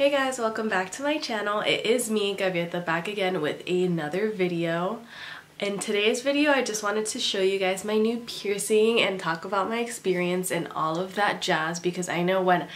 Hey guys, welcome back to my channel. It is me, Gaviota, back again with another video. In today's video, I just wanted to show you guys my new piercing and talk about my experience and all of that jazz because I know when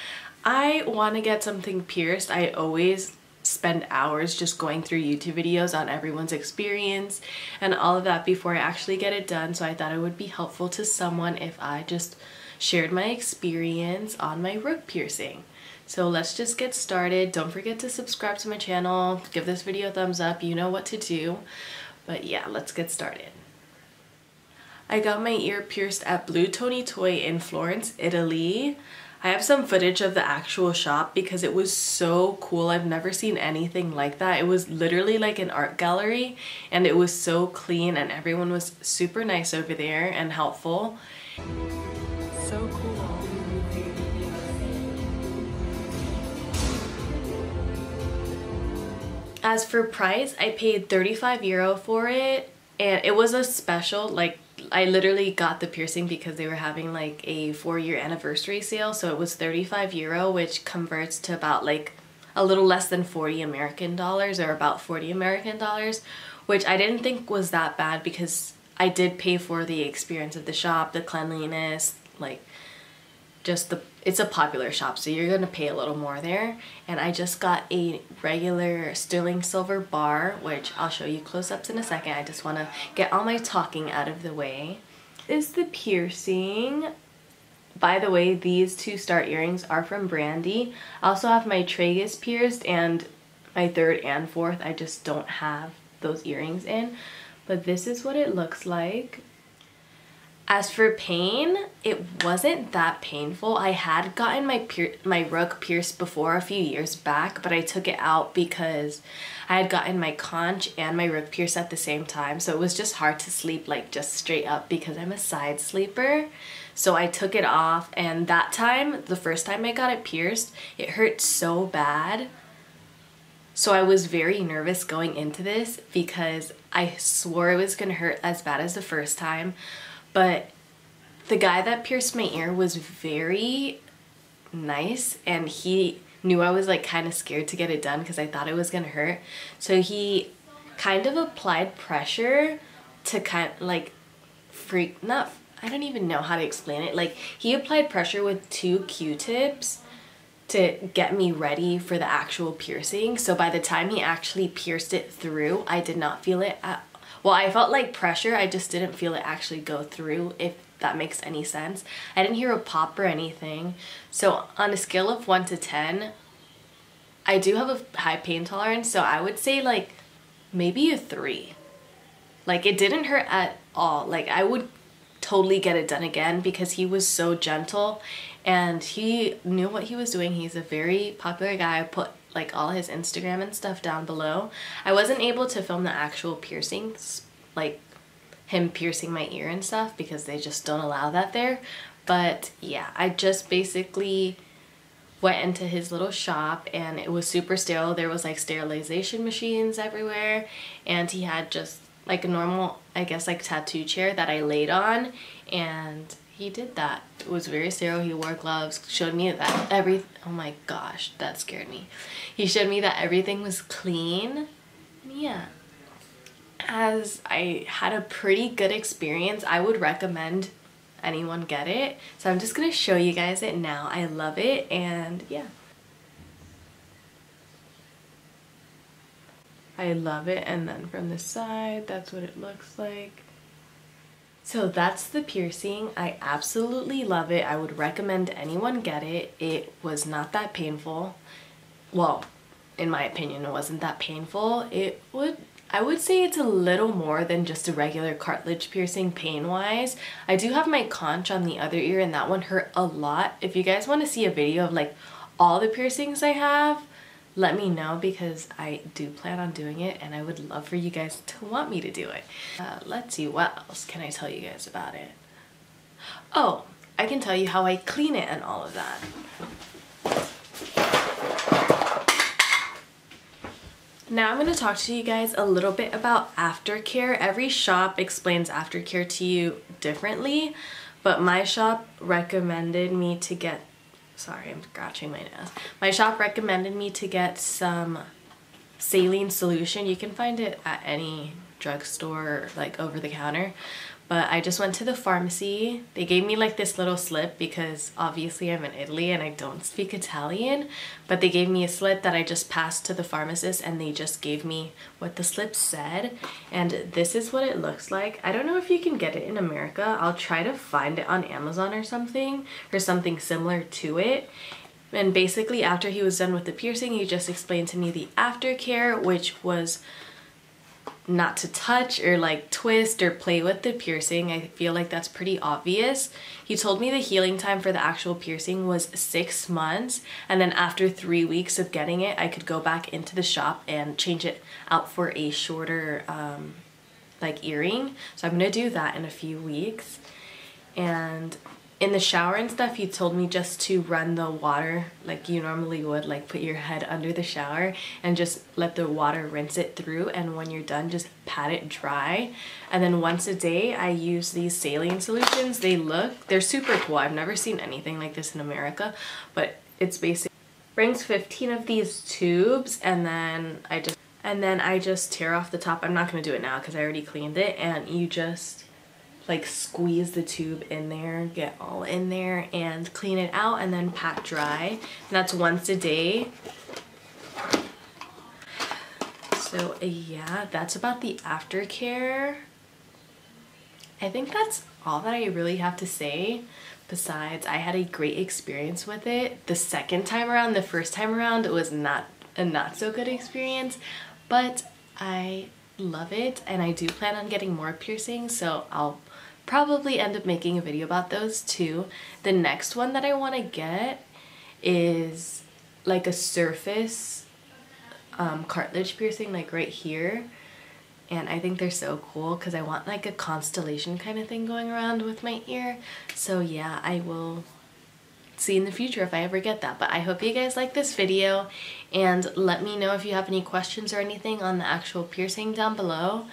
I want to get something pierced, I always spend hours just going through YouTube videos on everyone's experience and all of that before I actually get it done. So I thought it would be helpful to someone if I just shared my experience on my rook piercing. So let's just get started. Don't forget to subscribe to my channel, give this video a thumbs up, you know what to do. But yeah, let's get started. I got my ear pierced at Blue Tony Toy in Florence, Italy. I have some footage of the actual shop because it was so cool. I've never seen anything like that. It was literally like an art gallery and it was so clean and everyone was super nice over there and helpful. So cool. As for price, I paid 35 euro for it and it was a special like I literally got the piercing because they were having like a four year anniversary sale. So it was 35 euro, which converts to about like a little less than 40 American dollars or about 40 American dollars, which I didn't think was that bad because I did pay for the experience of the shop, the cleanliness, like just the it's a popular shop so you're gonna pay a little more there. And I just got a regular sterling silver bar which I'll show you close-ups in a second. I just want to get all my talking out of the way. Is the piercing by the way these two star earrings are from Brandy. I also have my tragus pierced and my third and fourth. I just don't have those earrings in. But this is what it looks like as for pain, it wasn't that painful. I had gotten my my rook pierced before a few years back, but I took it out because I had gotten my conch and my rook pierced at the same time. So it was just hard to sleep like just straight up because I'm a side sleeper. So I took it off and that time, the first time I got it pierced, it hurt so bad. So I was very nervous going into this because I swore it was gonna hurt as bad as the first time but the guy that pierced my ear was very nice and he knew I was like kind of scared to get it done because I thought it was gonna hurt. So he kind of applied pressure to kind of like freak, not, I don't even know how to explain it. Like he applied pressure with two Q-tips to get me ready for the actual piercing. So by the time he actually pierced it through, I did not feel it at well, I felt like pressure. I just didn't feel it actually go through, if that makes any sense. I didn't hear a pop or anything. So on a scale of 1 to 10, I do have a high pain tolerance, so I would say like maybe a 3. Like it didn't hurt at all. Like I would totally get it done again because he was so gentle and he knew what he was doing. He's a very popular guy. I put like all his Instagram and stuff down below. I wasn't able to film the actual piercings, like him piercing my ear and stuff because they just don't allow that there. But yeah, I just basically went into his little shop and it was super sterile. There was like sterilization machines everywhere and he had just like a normal, I guess like tattoo chair that I laid on and he did that. It was very sterile. He wore gloves, showed me that every, oh my gosh, that scared me. He showed me that everything was clean. Yeah. As I had a pretty good experience, I would recommend anyone get it. So I'm just going to show you guys it now. I love it and yeah. I love it and then from the side that's what it looks like. So that's the piercing. I absolutely love it. I would recommend anyone get it. It was not that painful. Well, in my opinion, it wasn't that painful. It would I would say it's a little more than just a regular cartilage piercing pain-wise. I do have my conch on the other ear and that one hurt a lot. If you guys want to see a video of like all the piercings I have, let me know because I do plan on doing it and I would love for you guys to want me to do it. Uh, let's see, what else can I tell you guys about it? Oh, I can tell you how I clean it and all of that. Now I'm going to talk to you guys a little bit about aftercare. Every shop explains aftercare to you differently, but my shop recommended me to get sorry, I'm scratching my nose. My shop recommended me to get some saline solution. You can find it at any drugstore, like over the counter. But I just went to the pharmacy. They gave me like this little slip because obviously I'm in Italy and I don't speak Italian. But they gave me a slip that I just passed to the pharmacist and they just gave me what the slip said. And this is what it looks like. I don't know if you can get it in America. I'll try to find it on Amazon or something or something similar to it. And basically after he was done with the piercing, he just explained to me the aftercare, which was not to touch or like twist or play with the piercing. I feel like that's pretty obvious. He told me the healing time for the actual piercing was six months and then after three weeks of getting it I could go back into the shop and change it out for a shorter um, like earring. So I'm gonna do that in a few weeks and in the shower and stuff, he told me just to run the water like you normally would, like put your head under the shower and just let the water rinse it through. And when you're done, just pat it dry. And then once a day, I use these saline solutions. They look, they're super cool. I've never seen anything like this in America, but it's basically brings 15 of these tubes and then I just and then I just tear off the top. I'm not going to do it now because I already cleaned it and you just like squeeze the tube in there, get all in there and clean it out and then pat dry. And that's once a day. So yeah, that's about the aftercare. I think that's all that I really have to say. Besides, I had a great experience with it. The second time around, the first time around, it was not a not so good experience, but I love it and I do plan on getting more piercings so I'll probably end up making a video about those too. The next one that I want to get is like a surface um, cartilage piercing like right here and I think they're so cool because I want like a constellation kind of thing going around with my ear so yeah I will see in the future if I ever get that but I hope you guys like this video and let me know if you have any questions or anything on the actual piercing down below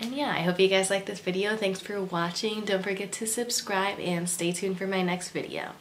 and yeah, I hope you guys like this video. Thanks for watching. Don't forget to subscribe and stay tuned for my next video.